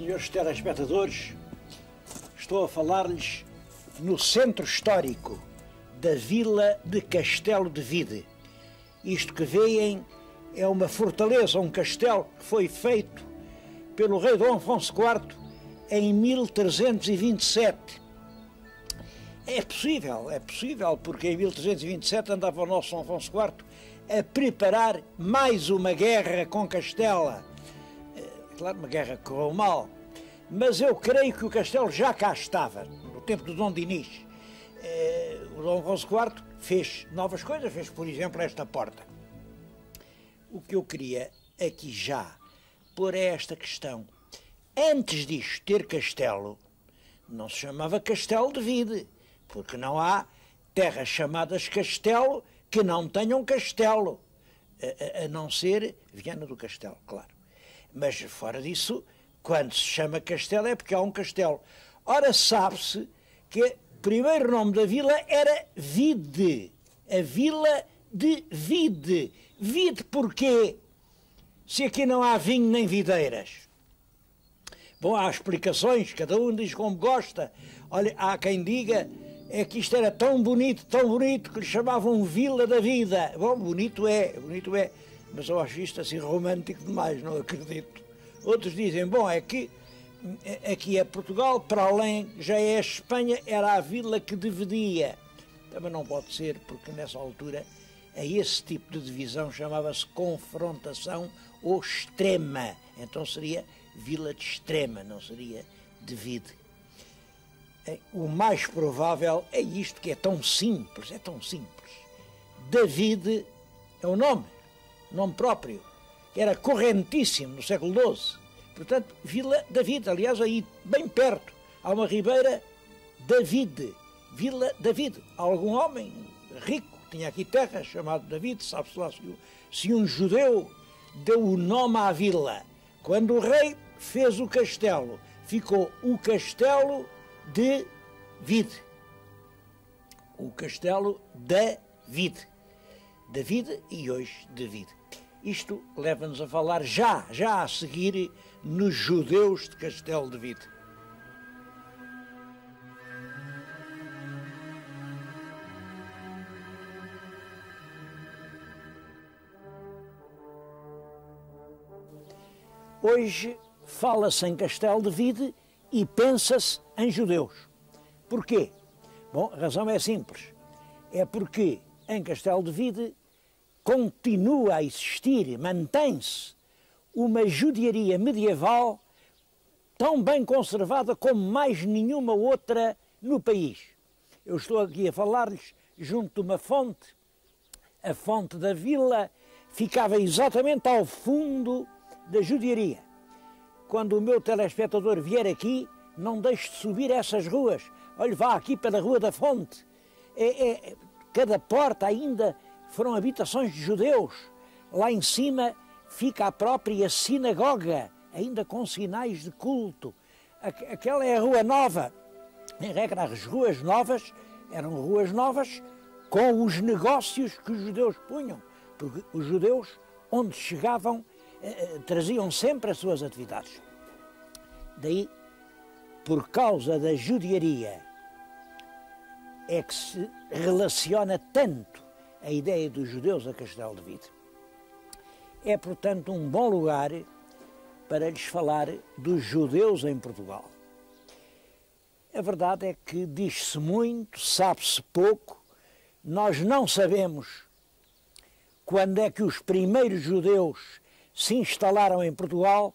senhores telespectadores, estou a falar-lhes no centro histórico da vila de Castelo de Vide. Isto que veem é uma fortaleza, um castelo que foi feito pelo rei Dom Afonso IV em 1327. É possível, é possível, porque em 1327 andava o nosso Dom Afonso IV a preparar mais uma guerra com Castela. Claro, uma guerra que correu mal, mas eu creio que o castelo já cá estava, no tempo do Dom Dinis. Eh, o Dom Afonso IV fez novas coisas, fez, por exemplo, esta porta. O que eu queria aqui já pôr é esta questão. Antes disto ter castelo, não se chamava Castelo de Vide, porque não há terras chamadas Castelo que não tenham castelo, a, a, a não ser Viana do Castelo, claro. Mas fora disso, quando se chama castelo é porque há um castelo. Ora, sabe-se que o primeiro nome da vila era Vide, a vila de Vide. Vide porquê? Se aqui não há vinho nem videiras. Bom, há explicações, cada um diz como gosta. Olha, há quem diga é que isto era tão bonito, tão bonito, que lhe chamavam Vila da Vida. Bom, bonito é, bonito é, mas eu acho isto assim romântico demais, não acredito. Outros dizem, bom, é que aqui é Portugal, para além já é a Espanha, era a vila que dividia. Também não pode ser, porque nessa altura a esse tipo de divisão chamava-se confrontação ou extrema. Então seria vila de extrema, não seria divide. É, o mais provável é isto que é tão simples, é tão simples. David é o nome, nome próprio, que era correntíssimo no século XII. Portanto, Vila David, aliás, aí bem perto, há uma ribeira David, Vila David. Algum homem rico tinha aqui terra chamado David, sabe-se lá se, se um judeu deu o nome à vila. Quando o rei fez o castelo, ficou o castelo de Vide. O castelo da Vide. David e hoje David. Isto leva-nos a falar já, já a seguir, nos judeus de Castelo de Vide. Hoje fala-se em Castelo de Vide e pensa-se em judeus. Porquê? Bom, a razão é simples. É porque em Castelo de Vide continua a existir, mantém-se uma judiaria medieval tão bem conservada como mais nenhuma outra no país. Eu estou aqui a falar-lhes junto de uma fonte. A fonte da vila ficava exatamente ao fundo da judiaria. Quando o meu telespectador vier aqui, não deixe de subir essas ruas. Olhe, vá aqui pela Rua da Fonte. É, é, cada porta ainda foram habitações de judeus. Lá em cima fica a própria sinagoga, ainda com sinais de culto. Aquela é a Rua Nova. Em regra, as ruas novas eram ruas novas com os negócios que os judeus punham. Porque os judeus, onde chegavam, eh, eh traziam sempre as suas atividades. Daí, por causa da judiaria, é que se relaciona tanto a ideia dos judeus a Castelo de Vide. É, portanto, um bom lugar para lhes falar dos judeus em Portugal. A verdade é que diz-se muito, sabe-se pouco, nós não sabemos quando é que os primeiros judeus se instalaram em Portugal.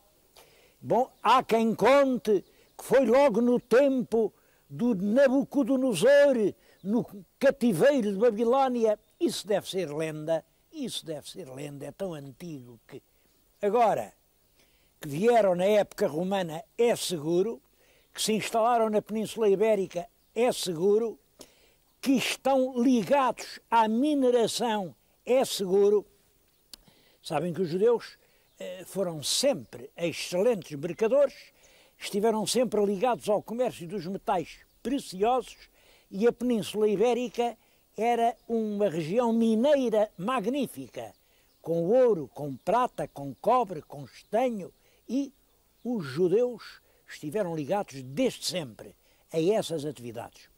Bom, há quem conte que foi logo no tempo do Nabucodonosor, no cativeiro de Babilónia, isso deve ser lenda, isso deve ser lenda, é tão antigo que. Agora, que vieram na época romana é seguro, que se instalaram na Península Ibérica é seguro, que estão ligados à mineração é seguro. Sabem que os judeus eh, foram sempre excelentes mercadores, estiveram sempre ligados ao comércio dos metais preciosos e a Península Ibérica era uma região mineira magnífica, com ouro, com prata, com cobre, com estanho, e os judeus estiveram ligados desde sempre a essas atividades.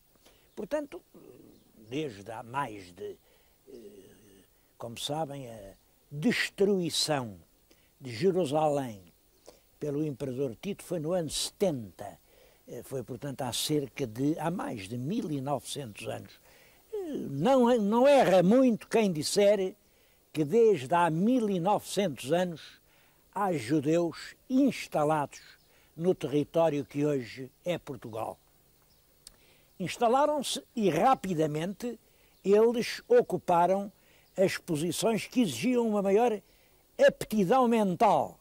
Portanto, desde há mais de, eh, como sabem, a destruição de Jerusalém pelo imperador Tito foi no ano 70. Eh, foi, portanto, há cerca de, há mais de 1900 anos. Não, não erra muito quem disser que desde há 1900 anos há judeus instalados no território que hoje é Portugal. Instalaram-se e rapidamente eles ocuparam as posições que exigiam uma maior aptidão mental.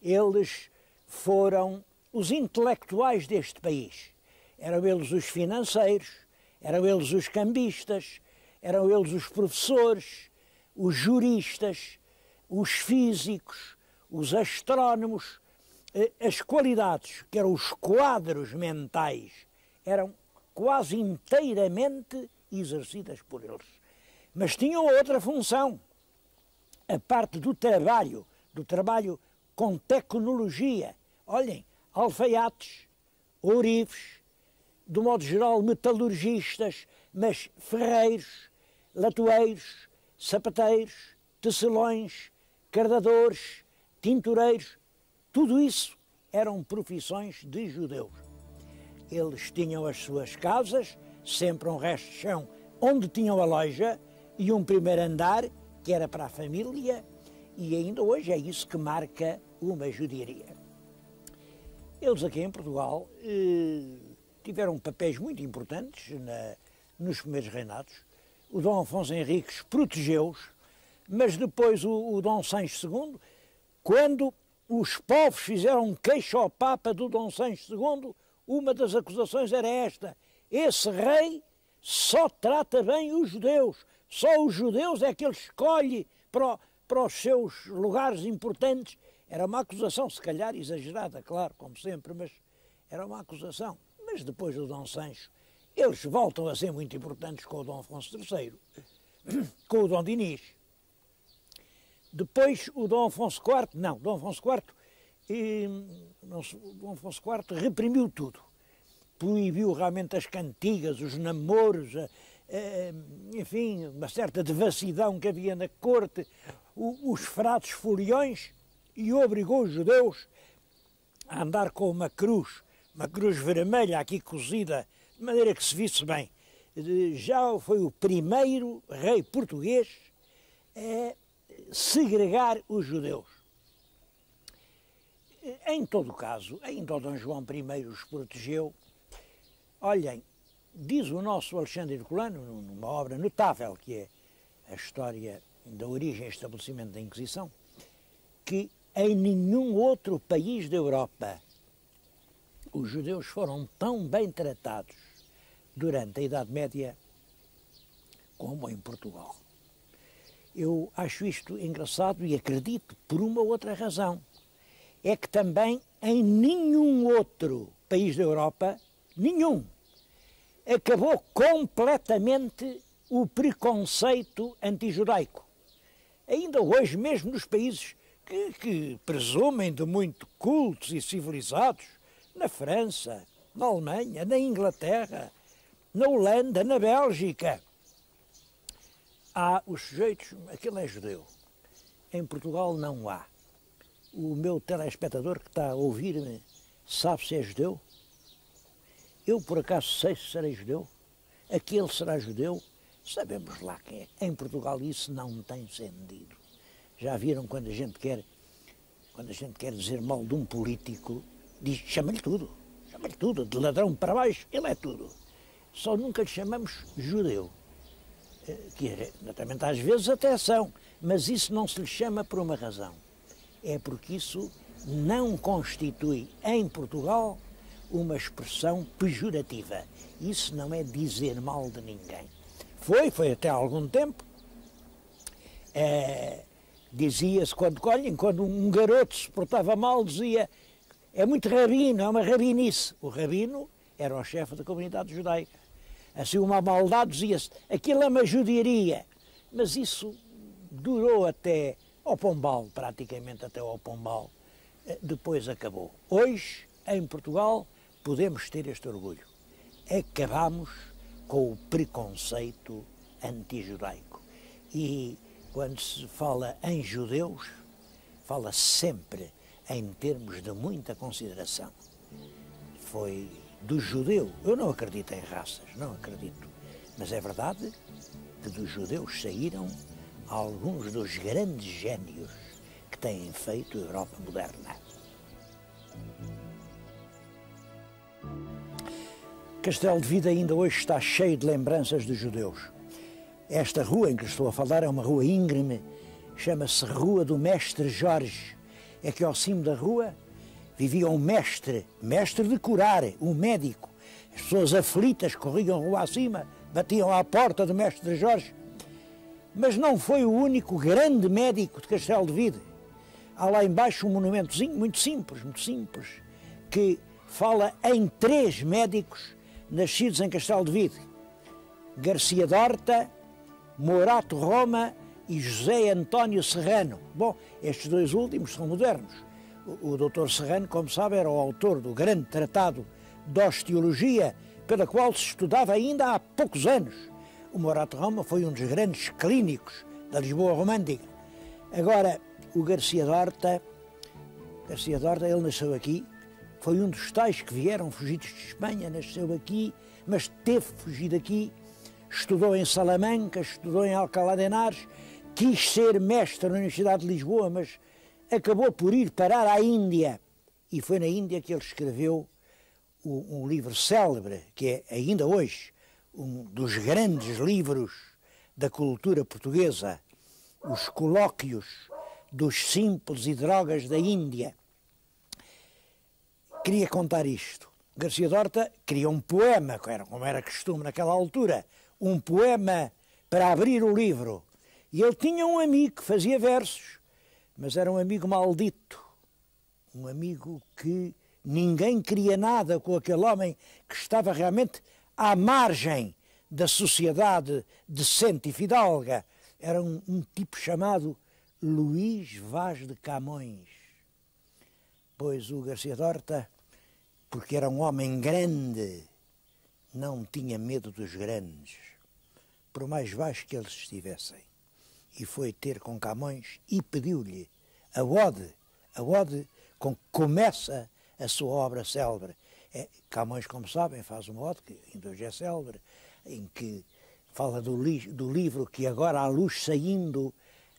Eles foram os intelectuais deste país. Eram eles os financeiros, eram eles os cambistas, eram eles os professores, os juristas, os físicos, os astrónomos, eh, as qualidades, que eram os quadros mentais, eram quase inteiramente exercidas por eles. Mas tinham outra função, a parte do trabalho, do trabalho com tecnologia. Olhem, alfaiates, ourives, do modo geral metalurgistas, mas ferreiros, latoeiros, sapateiros, tecelões, cardadores, tintureiros, tudo isso eram profissões de judeus. Eles tinham as suas casas, sempre um resto de chão, onde tinham a loja e um primeiro andar, que era para a família, e ainda hoje é isso que marca uma judiaria. Eles aqui em Portugal eh, tiveram papéis muito importantes na, nos primeiros reinados. O Dom Afonso Henriques protegeu-os, mas depois o, o Dom Sancho II, quando os povos fizeram queixa ao Papa do Dom Sancho II, uma das acusações era esta: esse rei só trata bem os judeus, só os judeus é que ele escolhe para, para os seus lugares importantes. Era uma acusação, se calhar exagerada, claro, como sempre, mas era uma acusação. Mas depois do Dom Sancho, eles voltam a ser muito importantes com o Dom Afonso III, com o Dom Dinis. Depois o Dom Afonso IV, não, Dom Afonso IV e Dom Afonso IV reprimiu tudo. Proibiu realmente as cantigas, os namoros, a, a, enfim, uma certa devassidão que havia na corte, o, os fratos foliões, e obrigou os judeus a andar com uma cruz, uma cruz vermelha aqui cozida, de maneira que se visse bem. Já foi o primeiro rei português a segregar os judeus. Em todo caso, ainda o Dom João I os protegeu. Olhem, diz o nosso Alexandre Herculano, numa obra notável que é a história da origem e estabelecimento da Inquisição, que em nenhum outro país da Europa os judeus foram tão bem tratados durante a Idade Média como em Portugal. Eu acho isto engraçado e acredito por uma outra razão é que também em nenhum outro país da Europa, nenhum, acabou completamente o preconceito antijudaico. Ainda hoje, mesmo nos países que, que presumem de muito cultos e civilizados, na França, na Alemanha, na Inglaterra, na Holanda, na Bélgica, há os sujeitos, aquele é judeu. Em Portugal não há o meu telespectador que está a ouvir-me sabe se é judeu? Eu, por acaso, sei se serei judeu? Aquele será judeu? Sabemos lá quem é. Em Portugal isso não tem sentido. Já viram quando a gente quer, quando a gente quer dizer mal de um político, diz, chama-lhe tudo. Chama-lhe tudo. De ladrão para baixo, ele é tudo. Só nunca lhe chamamos judeu. Eh, que é, naturalmente às vezes até são, mas isso não se lhe chama por uma razão é porque isso não constitui em Portugal uma expressão pejorativa. Isso não é dizer mal de ninguém. Foi, foi até há algum tempo. É, Dizia-se, quando, quando um garoto se portava mal, dizia é muito rabino, é uma rabinice. O rabino era o chefe da comunidade judaica. Assim, uma maldade dizia-se, aquilo é uma judiaria. Mas isso durou até ao Pombal, praticamente até ao Pombal. Eh, depois acabou. Hoje, em Portugal, podemos ter este orgulho. Acabamos com o preconceito antijudaico. E quando se fala em judeus, fala sempre em termos de muita consideração. Foi do judeu, eu não acredito em raças, não acredito, mas é verdade que dos judeus saíram alguns dos grandes génios que têm feito a Europa moderna. Castelo de Vida ainda hoje está cheio de lembranças de judeus. Esta rua em que estou a falar é uma rua íngreme, chama-se Rua do Mestre Jorge. É que ao cimo da rua vivia um mestre, mestre de curar, um médico. As pessoas aflitas corriam rua acima, batiam à porta do mestre Jorge. Mas não foi o único grande médico de Castelo de Vida. Há lá embaixo um monumentozinho muito simples, muito simples, que fala em três médicos nascidos em Castelo de Vide, Garcia Dorta, Morato Roma e José António Serrano. Bom, estes dois últimos são modernos. O, o doutor Serrano, como sabe, era o autor do grande tratado de osteologia, pela qual se estudava ainda há poucos anos. O Morato Roma foi um dos grandes clínicos da Lisboa romântica. Agora, o Garcia Dorta, Garcia Dorta, ele nasceu aqui, foi um dos tais que vieram fugidos de Espanha, nasceu aqui, mas teve fugido aqui, estudou em Salamanca, estudou em Alcalá de Henares, quis ser mestre na Universidade de Lisboa, mas acabou por ir parar à Índia. E foi na Índia que ele escreveu um livro célebre, que é ainda hoje um dos grandes livros da cultura portuguesa, Os Colóquios dos Simples e Drogas da Índia queria contar isto. Garcia Dorta queria um poema, como era costume naquela altura, um poema para abrir o livro. E ele tinha um amigo que fazia versos, mas era um amigo maldito, um amigo que ninguém queria nada com aquele homem que estava realmente à margem da sociedade decente e fidalga. Era um, um tipo chamado Luís Vaz de Camões. Pois o Garcia Dorta porque era um homem grande, não tinha medo dos grandes, por mais baixo que eles estivessem. E foi ter com Camões e pediu-lhe a ode, a ode com que começa a sua obra célebre. É, Camões, como sabem, faz uma ode, que ainda hoje é célebre, em que fala do, li do livro que agora à luz saindo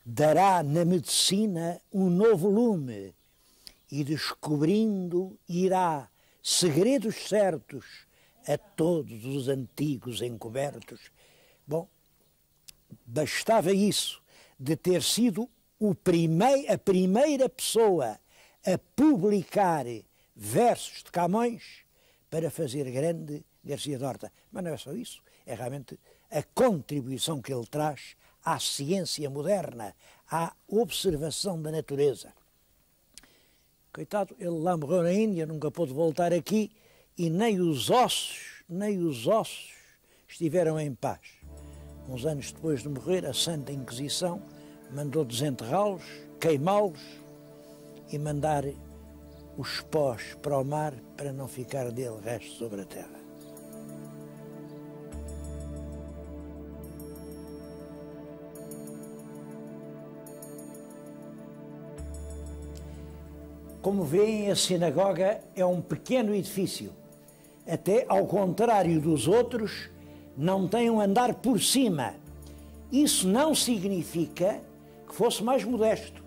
dará na medicina um novo lume e descobrindo irá segredos certos a todos os antigos encobertos. Bom, bastava isso de ter sido o primei, a primeira pessoa a publicar versos de Camões para fazer grande Garcia Dorta. Mas não é só isso, é realmente a contribuição que ele traz à ciência moderna, à observação da natureza. Coitado, ele lá morreu na Índia, nunca pôde voltar aqui e nem os ossos, nem os ossos estiveram em paz. Uns anos depois de morrer, a Santa Inquisição mandou desenterrá-los, queimá-los e mandar os pós para o mar para não ficar dele resto sobre a terra. Como veem, a sinagoga é um pequeno edifício. Até ao contrário dos outros, não tem um andar por cima. Isso não significa que fosse mais modesto.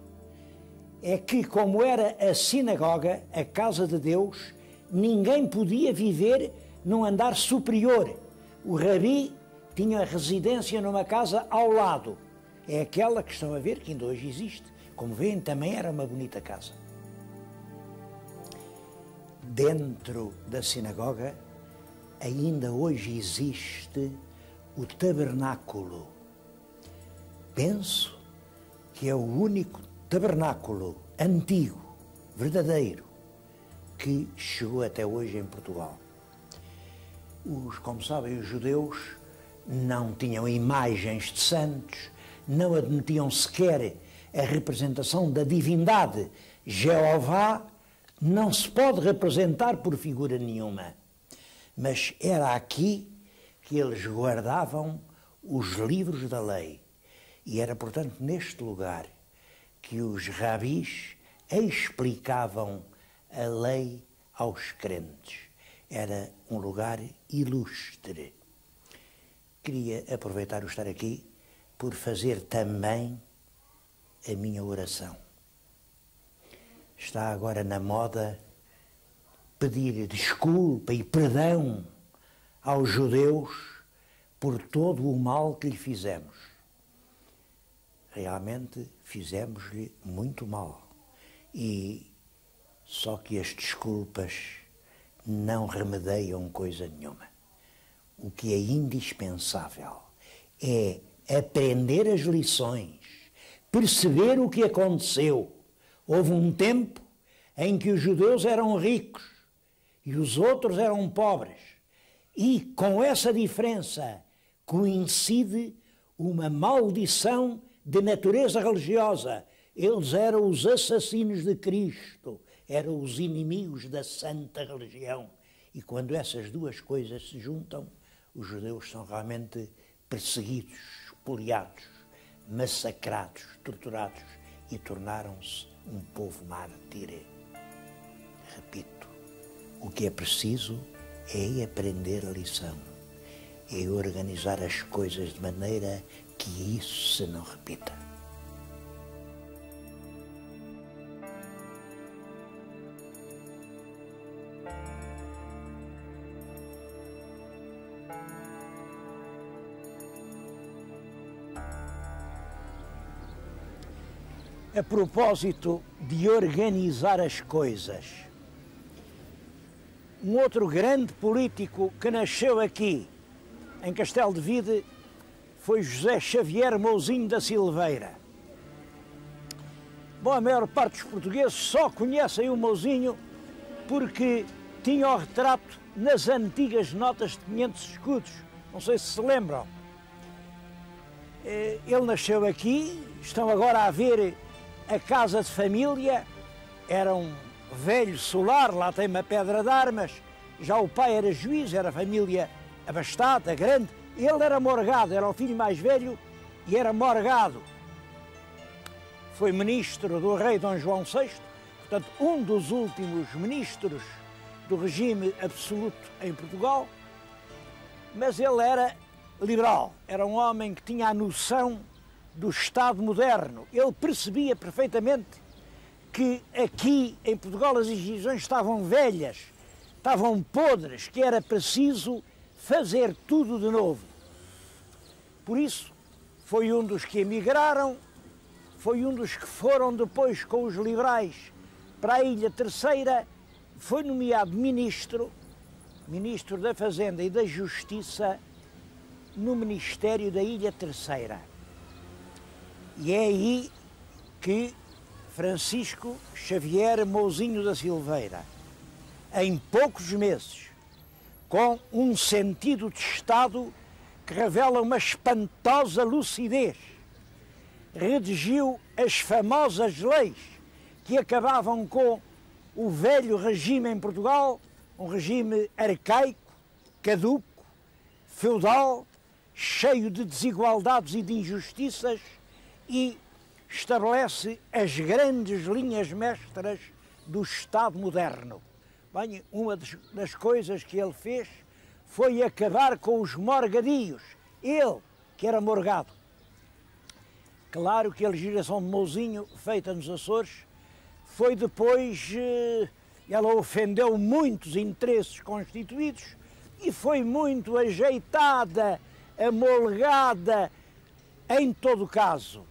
É que, como era a sinagoga, a casa de Deus, ninguém podia viver num andar superior. O rabi tinha residência numa casa ao lado. É aquela que estão a ver, que ainda hoje existe. Como veem, também era uma bonita casa dentro da sinagoga ainda hoje existe o tabernáculo. Penso que é o único tabernáculo antigo, verdadeiro, que chegou até hoje em Portugal. Os, como sabem, os judeus não tinham imagens de santos, não admitiam sequer a representação da divindade Jeová não se pode representar por figura nenhuma. Mas era aqui que eles guardavam os livros da lei. E era, portanto, neste lugar que os rabis explicavam a lei aos crentes. Era um lugar ilustre. Queria aproveitar o estar aqui por fazer também a minha oração. Está agora na moda pedir desculpa e perdão aos judeus por todo o mal que lhe fizemos. Realmente fizemos-lhe muito mal. E só que as desculpas não remedeiam coisa nenhuma. O que é indispensável é aprender as lições, perceber o que aconteceu. Houve um tempo em que os judeus eram ricos e os outros eram pobres. E com essa diferença coincide uma maldição de natureza religiosa. Eles eram os assassinos de Cristo, eram os inimigos da santa religião. E quando essas duas coisas se juntam, os judeus são realmente perseguidos, espoliados, massacrados, torturados e tornaram-se um povo mártir. Repito, o que é preciso é aprender a lição, é organizar as coisas de maneira que isso se não repita. a propósito de organizar as coisas. Um outro grande político que nasceu aqui, em Castelo de Vide, foi José Xavier Mouzinho da Silveira. Bom, a maior parte dos portugueses só conhecem o Mouzinho porque tinha o retrato nas antigas notas de 500 escudos. Não sei se se lembram. Eh, ele nasceu aqui, estão agora a ver a casa de família era um velho solar, lá tem uma pedra de armas. Já o pai era juiz, era família abastada, grande. Ele era morgado, era o filho mais velho e era morgado. Foi ministro do rei Dom João VI, portanto, um dos últimos ministros do regime absoluto em Portugal. Mas ele era liberal, era um homem que tinha a noção do Estado moderno. Ele percebia perfeitamente que aqui em Portugal as instituições estavam velhas, estavam podres, que era preciso fazer tudo de novo. Por isso, foi um dos que emigraram, foi um dos que foram depois com os liberais para a Ilha Terceira, foi nomeado ministro, ministro da Fazenda e da Justiça no Ministério da Ilha Terceira. E é aí que Francisco Xavier Mouzinho da Silveira, em poucos meses, com um sentido de Estado que revela uma espantosa lucidez, redigiu as famosas leis que acabavam com o velho regime em Portugal, um regime arcaico, caduco, feudal, cheio de desigualdades e de injustiças e estabelece as grandes linhas mestras do Estado moderno. Bem, uma das coisas que ele fez foi acabar com os morgadios. Ele, que era morgado. Claro que a legislação de Mouzinho, feita nos Açores, foi depois. Eh, ela ofendeu muitos interesses constituídos e foi muito ajeitada, amolgada, em todo caso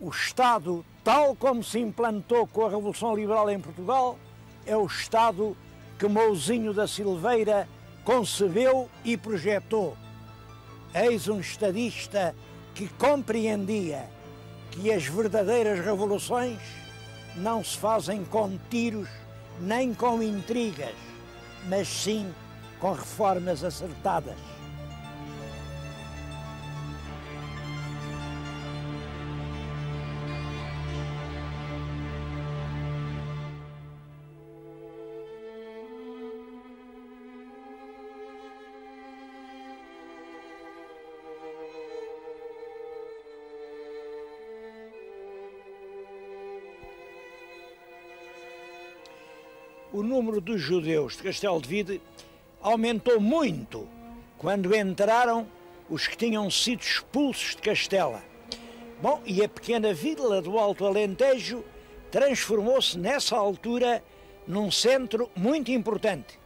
o Estado, tal como se implantou com a Revolução Liberal em Portugal, é o Estado que Mouzinho da Silveira concebeu e projetou. Eis um estadista que compreendia que as verdadeiras revoluções não se fazem com tiros nem com intrigas, mas sim com reformas acertadas. Número dos judeus de Castelo de Vide aumentou muito quando entraram os que tinham sido expulsos de Castela. Bom, e a pequena vila do Alto Alentejo transformou-se nessa altura num centro muito importante.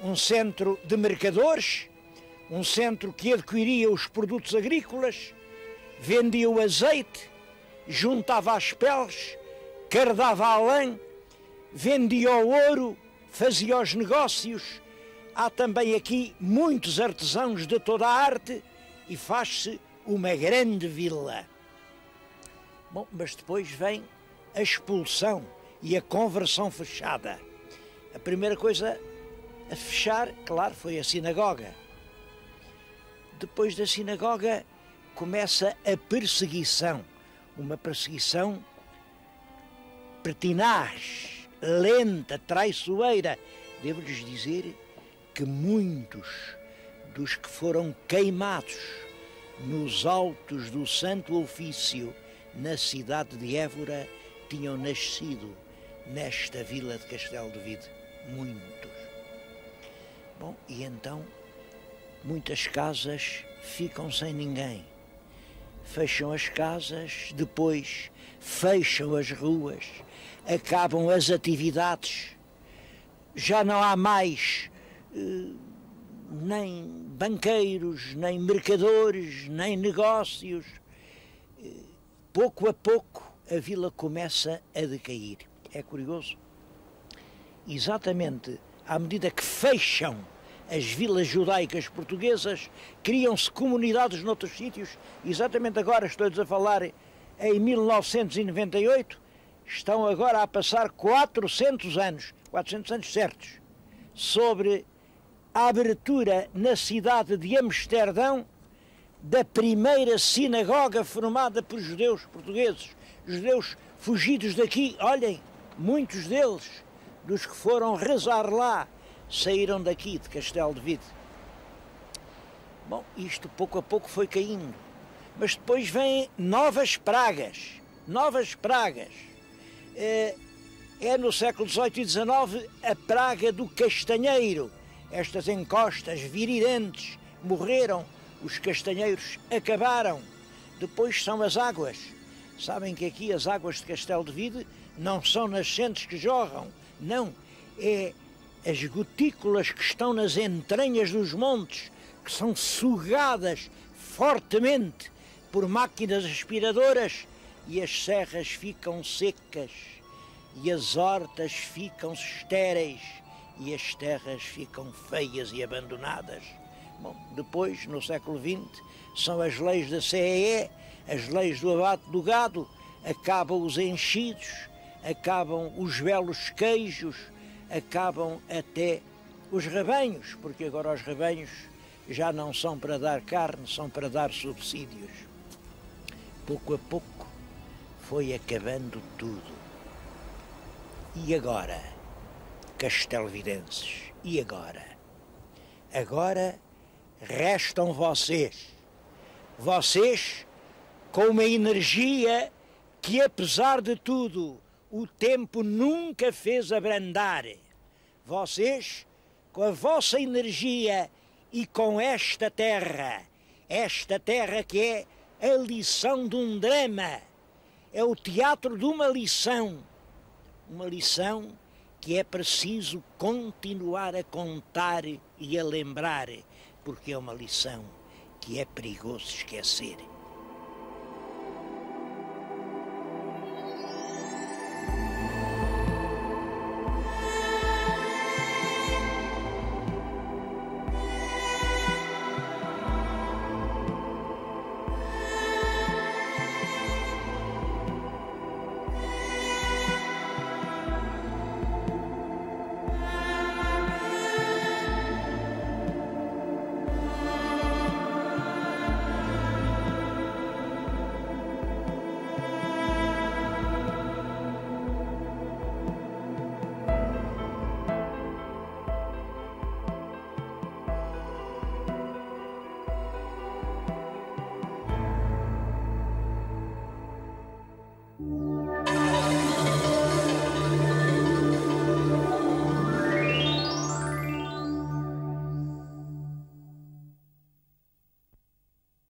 Um centro de mercadores, um centro que adquiria os produtos agrícolas, vendia o azeite, juntava as peles, cardava a lã, vendia o ouro, fazia os negócios. Há também aqui muitos artesãos de toda a arte e faz-se uma grande vila. Bom, mas depois vem a expulsão e a conversão fechada. A primeira coisa a fechar, claro, foi a sinagoga. Depois da sinagoga começa a perseguição, uma perseguição pertinaz, lenta, traiçoeira. Devo-lhes dizer que muitos dos que foram queimados nos altos do Santo Ofício na cidade de Évora tinham nascido nesta vila de Castelo de Vide. Muitos. Bom, e então muitas casas ficam sem ninguém. Fecham as casas, depois fecham as ruas, acabam as atividades, já não há mais eh, nem banqueiros, nem mercadores, nem negócios. Eh, pouco a pouco a vila começa a decair. É curioso. Exatamente à medida que fecham as vilas judaicas portuguesas, criam-se comunidades noutros sítios. Exatamente agora estou-lhes a falar em 1998, estão agora a passar 400 anos, 400 anos certos, sobre a abertura na cidade de Amsterdão da primeira sinagoga formada por judeus portugueses judeus fugidos daqui, olhem, muitos deles, dos que foram rezar lá, saíram daqui, de Castelo de Vide. Bom, isto pouco a pouco foi caindo. Mas depois vêm novas pragas, novas pragas. É, é no século XVIII e XIX a praga do castanheiro. Estas encostas viridentes morreram, os castanheiros acabaram. Depois são as águas Sabem que aqui as águas de Castelo de Vide não são nascentes que jorram, não. É as gotículas que estão nas entranhas dos montes, que são sugadas fortemente por máquinas aspiradoras e as serras ficam secas e as hortas ficam estéreis e as terras ficam feias e abandonadas. Bom, depois, no século XX, são as leis da CEE as leis do abate do gado, acabam os enchidos, acabam os belos queijos, acabam até os rebanhos, porque agora os rebanhos já não são para dar carne, são para dar subsídios. Pouco a pouco foi acabando tudo. E agora, castelvidenses, e agora? Agora restam vocês. Vocês com uma energia que, apesar de tudo, o tempo nunca fez abrandar. Vocês, com a vossa energia e com esta terra, esta terra que é a lição de um drama, é o teatro de uma lição, uma lição que é preciso continuar a contar e a lembrar, porque é uma lição que é perigoso esquecer.